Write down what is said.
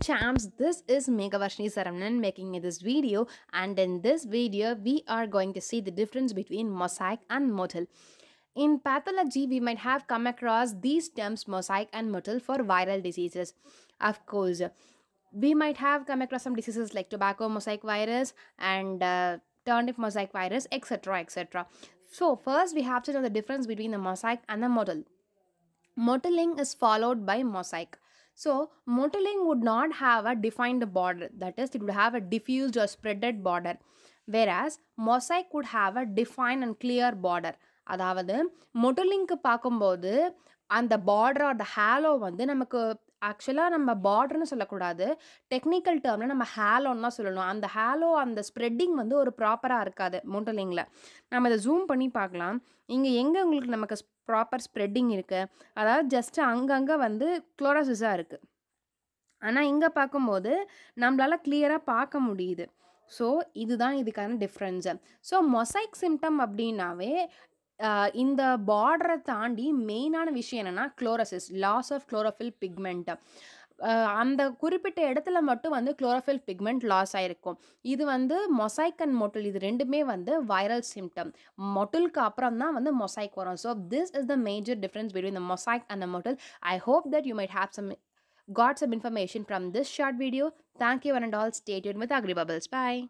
Champs, this is Megavashni Saravanan making this video and in this video we are going to see the difference between mosaic and motile. In pathology, we might have come across these terms mosaic and motile for viral diseases. Of course, we might have come across some diseases like tobacco mosaic virus and uh, turnip mosaic virus, etc. etc. So, first we have to know the difference between the mosaic and the motile. Motiling is followed by mosaic. So, motiling would not have a defined border, that is, it would have a diffused or spreaded border, whereas mosaic would have a defined and clear border. அதாவது மொட்டலிங்க்கு பார்க்கும்போது அந்த border அந்த Halo வந்து நமக்கு ஆக்சுவலாக நம்ம பார்டர்னு சொல்லக்கூடாது. Technical டேர்மில் நம்ம ஹேலோன்னு தான் சொல்லணும். அந்த ஹேலோ அந்த ஸ்ப்ரெட்டிங் வந்து ஒரு ப்ராப்பராக இருக்காது. மோட்டலிங்கில் நம்ம இதை ஜூம் பண்ணி பார்க்கலாம். இங்கே எங்கே உங்களுக்கு நமக்கு ப்ராப்பர் ஸ்ப்ரெட்டிங் இருக்குது அதாவது ஜஸ்ட்டு அங்கங்கே வந்து குளோரோசிஸாக இருக்குது ஆனால் இங்கே பார்க்கும்போது நம்மளால் கிளியராக பார்க்க முடியுது. ஸோ இதுதான் இதுக்கான டிஃப்ரென்ஸு. ஸோ மொசைக் சிம்டம் அப்படின்னாவே இந்த பார்டரை தாண்டி மெயினான விஷயம் என்னென்னா chlorosis loss of chlorophyll pigment அந்த குறிப்பிட்ட இடத்துல மட்டும் வந்து குளோரோஃபில் பிக்மெண்ட் லாஸ் ஆகிருக்கும் இது வந்து மொசைக் அண்ட் மொட்டில் இது ரெண்டுமே வந்து வைரல் சிம்டம் மொட்டிலுக்கு அப்புறம் தான் வந்து மொசைக் வரும். So this is the major difference between the mosaic and the mottle I hope that you might have some got information from this short video thank you and all stay Yoon with agri bubbles bye